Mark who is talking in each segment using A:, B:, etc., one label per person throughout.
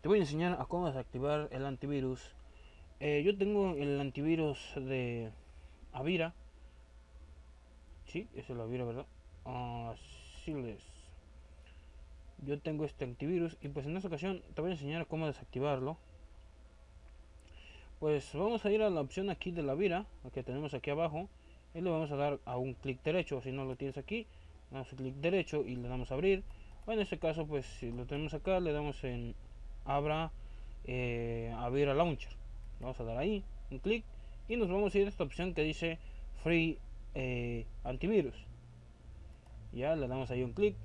A: te voy a enseñar a cómo desactivar el antivirus. Eh, yo tengo el antivirus de Avira. Sí, es el Avira, ¿verdad? Así les. Yo tengo este antivirus y pues en esta ocasión te voy a enseñar cómo desactivarlo. Pues vamos a ir a la opción aquí de la Vira, que tenemos aquí abajo, y le vamos a dar a un clic derecho, si no lo tienes aquí, damos clic derecho y le damos a abrir. O en este caso, pues si lo tenemos acá, le damos en abra eh, abrir a launcher. Vamos a dar ahí un clic y nos vamos a ir a esta opción que dice free eh, antivirus. Ya le damos ahí un clic.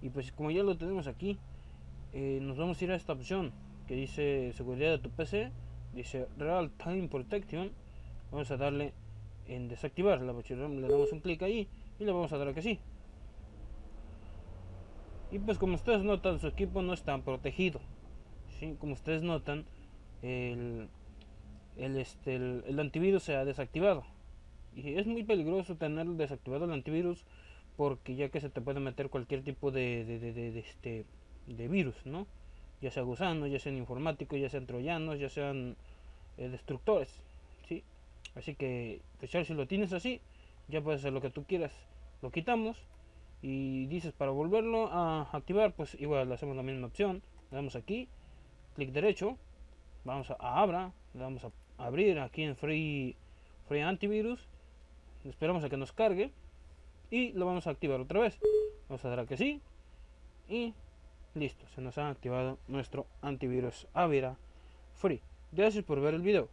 A: Y pues como ya lo tenemos aquí eh, nos vamos a ir a esta opción que dice seguridad de tu PC dice real time protection. Vamos a darle en desactivar. Le damos un clic ahí y le vamos a dar a que sí y pues como ustedes notan, su equipo no está protegido. ¿sí? Como ustedes notan, el, el, este, el, antivirus se ha desactivado. Y es muy peligroso tener desactivado el antivirus porque ya que se te puede meter cualquier tipo de, de, de, este, de virus, ¿no? Ya sea gusanos, ya sean informáticos, ya sean troyanos, ya sean eh, destructores, ¿sí? Así que, pues si lo tienes así, ya puedes hacer lo que tú quieras. Lo quitamos y dices para volverlo a activar pues igual le hacemos la misma opción. Le damos aquí clic derecho vamos a, abra damos a abrir aquí en free free antivirus esperamos a que nos cargue y lo vamos a activar otra vez. Vamos a dar a que sí y listo se nos ha activado nuestro antivirus Avira Free. Gracias por ver el video